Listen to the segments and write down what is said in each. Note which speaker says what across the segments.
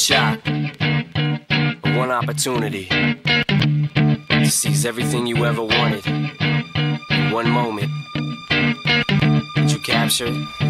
Speaker 1: shot, one opportunity to seize everything you ever wanted in one moment that you captured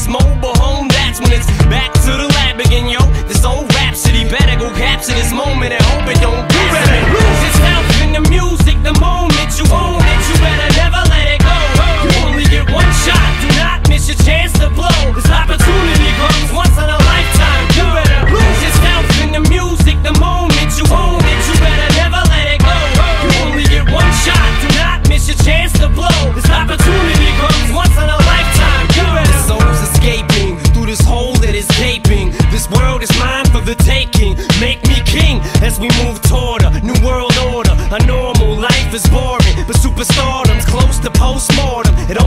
Speaker 2: Smoke postmortem. It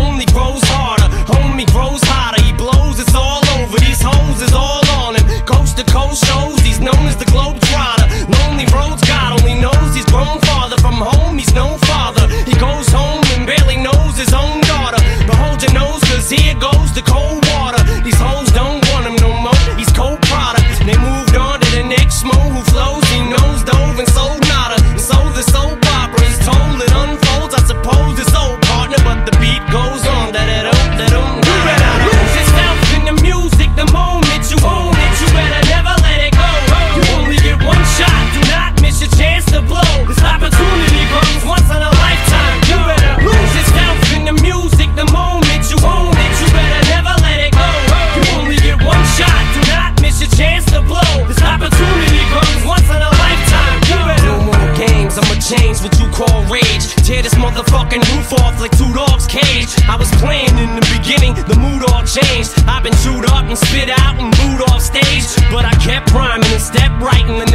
Speaker 2: the fucking roof off like two dogs' cage. I was playing in the beginning, the mood all changed. I've been chewed up and spit out and booed off stage, but I kept rhyming and stepped right in the